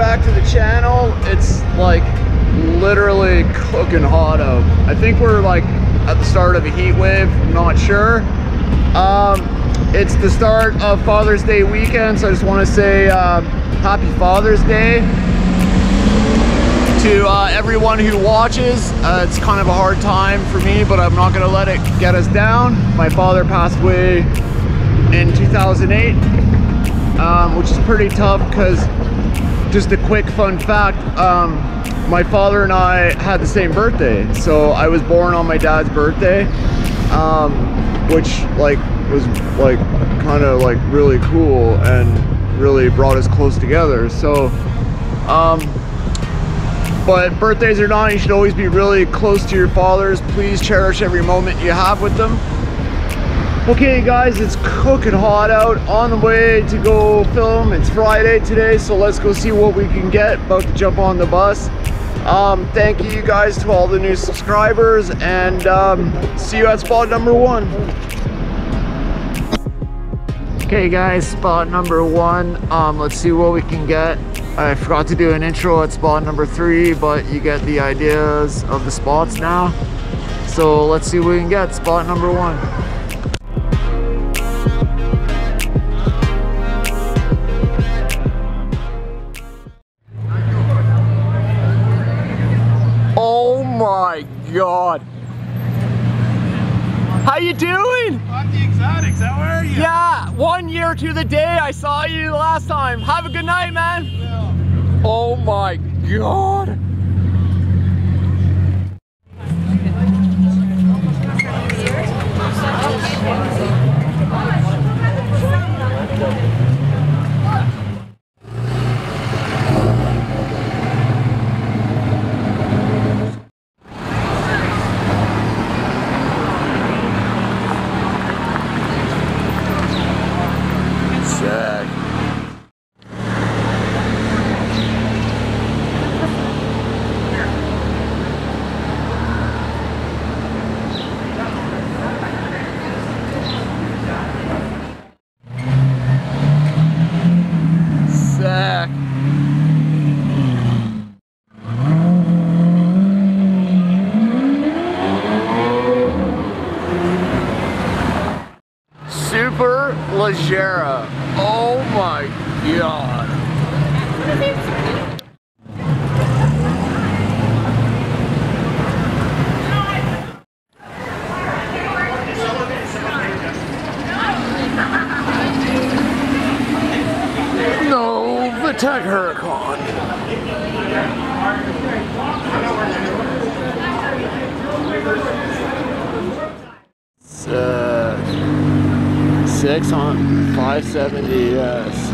back to the channel. It's like literally cooking hot out. I think we're like at the start of a heat wave, I'm not sure. Um, it's the start of Father's Day weekend, so I just want to say uh, happy Father's Day to uh, everyone who watches. Uh, it's kind of a hard time for me, but I'm not going to let it get us down. My father passed away in 2008, um, which is pretty tough because just a quick fun fact, um, my father and I had the same birthday. So I was born on my dad's birthday, um, which like was like kind of like really cool and really brought us close together. So, um, but birthdays or not, you should always be really close to your fathers. Please cherish every moment you have with them. Okay guys, it's cooking hot out on the way to go film. It's Friday today, so let's go see what we can get. About to jump on the bus. Um, thank you guys to all the new subscribers and um, see you at spot number one. Okay guys, spot number one. Um, let's see what we can get. I forgot to do an intro at spot number three, but you get the ideas of the spots now. So let's see what we can get. Spot number one. God. How you doing? Fuck the exotics, how are you? Yeah, one year to the day I saw you last time. Have a good night, man. Yeah. Oh my god. Sick. Sick. Super Leggera. Oh my god. Vitec Huracan. Sick. Six on 570, yes.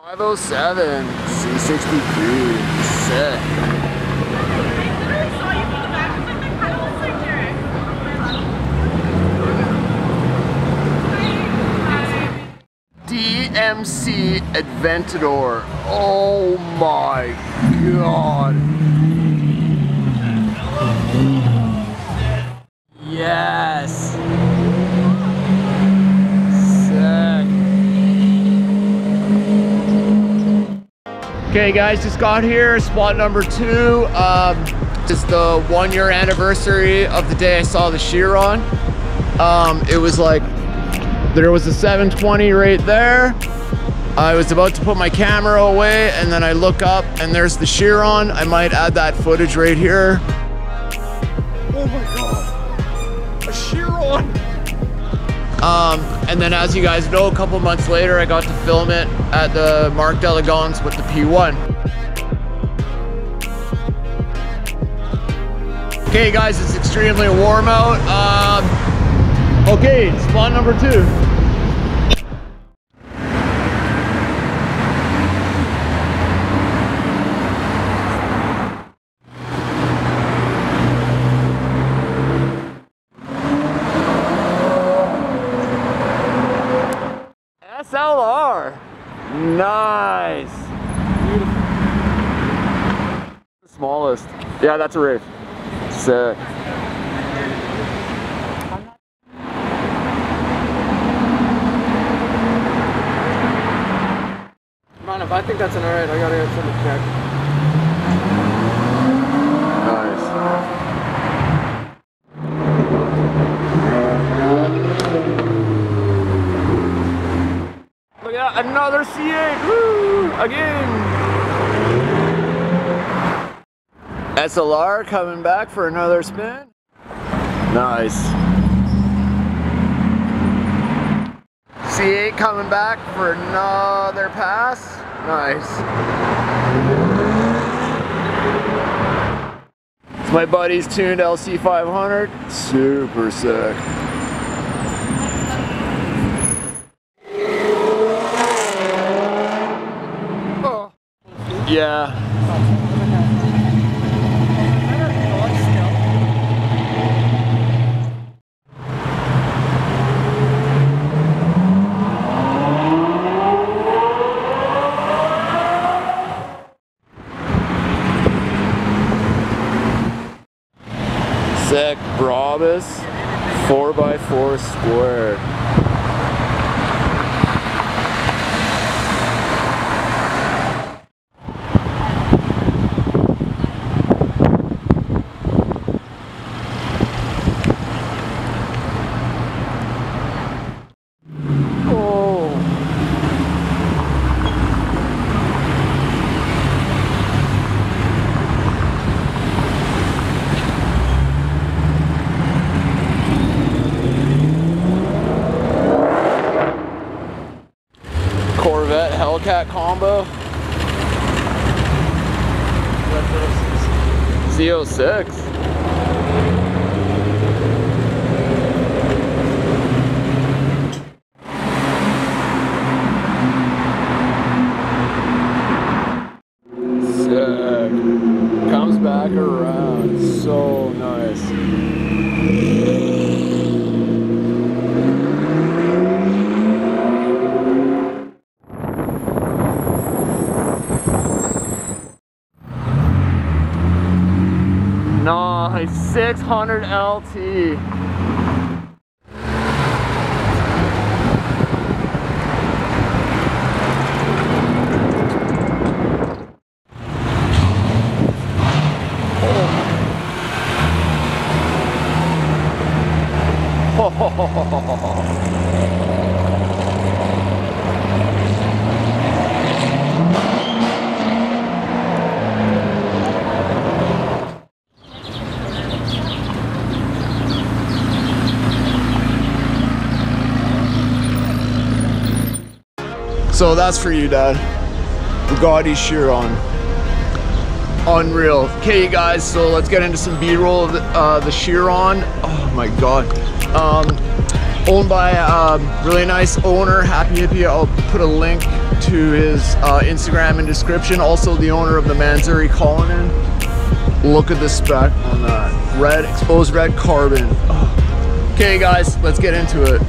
Five oh seven, C sixty three, sick. DMC Adventador. Oh my god. Yes. Sick. Okay guys, just got here, spot number two. Um, it's the one year anniversary of the day I saw the Chiron. Um, it was like there was a 720 right there. I was about to put my camera away and then I look up and there's the Chiron. I might add that footage right here. Oh my God, a Chiron. Um, and then as you guys know, a couple months later, I got to film it at the Marc d'Elegance with the P1. Okay guys, it's extremely warm out. Um, Okay, spot number two. Nice. Beautiful. The smallest. Yeah, that's a reef. Sick. Uh, Come I think that's an alright, I gotta go to check. Another C8. Woo! Again. SLR coming back for another spin. Nice. C8 coming back for another pass. Nice. It's my buddy's tuned LC500. Super sick. Oh. Yeah. Sick Brabus 4x4 squared. Oh. Hellcat combo. Z06. Sick. Comes back around. So nice. Nice. 600 LT. So that's for you, Dad. Bugatti Chiron. Unreal. Okay, guys, so let's get into some B-roll of the, uh, the Chiron. Oh my God. Um, owned by a um, really nice owner, Happy Hippie. I'll put a link to his uh, Instagram in description. Also the owner of the Mansory Cullinan. Look at the spec on that. Red, exposed red carbon. Oh. Okay, guys, let's get into it.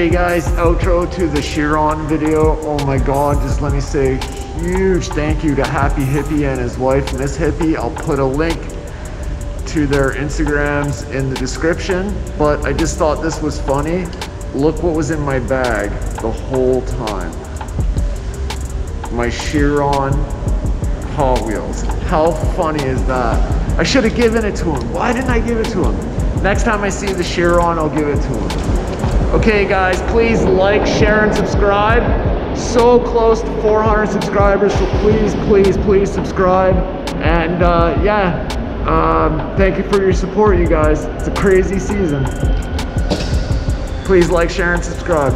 Okay guys, outro to the Chiron video. Oh my God, just let me say huge thank you to Happy Hippie and his wife, Miss Hippie. I'll put a link to their Instagrams in the description, but I just thought this was funny. Look what was in my bag the whole time. My Chiron Hot Wheels. How funny is that? I should have given it to him. Why didn't I give it to him? Next time I see the Chiron, I'll give it to him. Okay guys, please like, share, and subscribe. So close to 400 subscribers, so please, please, please subscribe. And uh, yeah, um, thank you for your support, you guys. It's a crazy season. Please like, share, and subscribe.